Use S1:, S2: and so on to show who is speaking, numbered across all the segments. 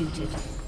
S1: Executed.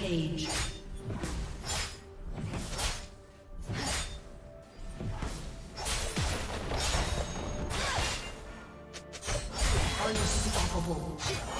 S1: Rampage. Unstoppable.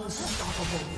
S1: Unstoppable.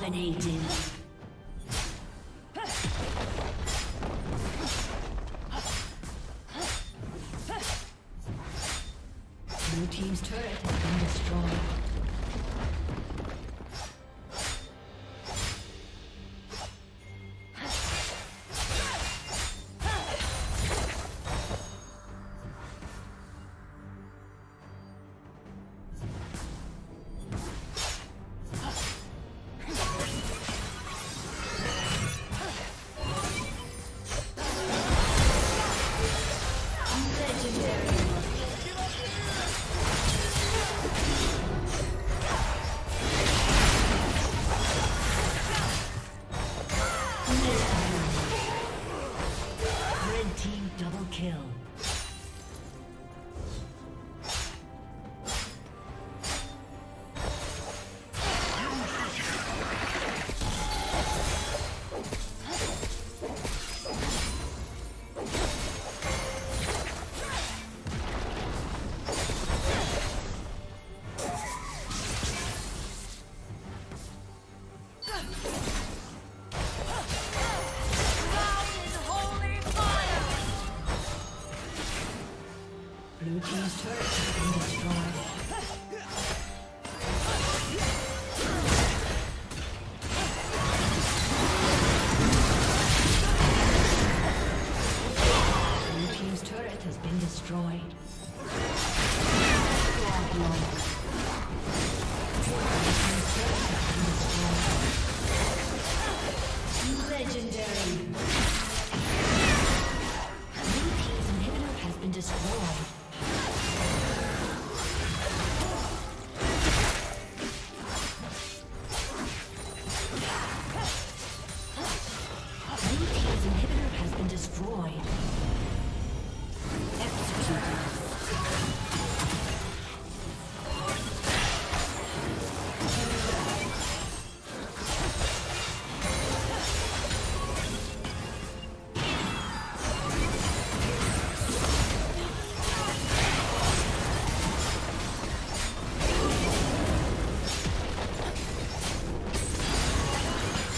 S1: Dominating. Legendary. team's turret has been destroyed. Legendary. Blue team's inhibitor has been destroyed.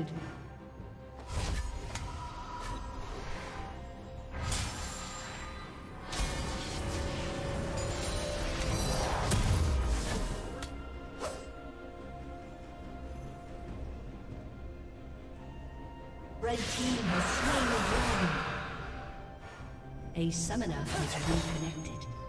S1: Disconnected. Red team has slain the dragon. A summoner has reconnected.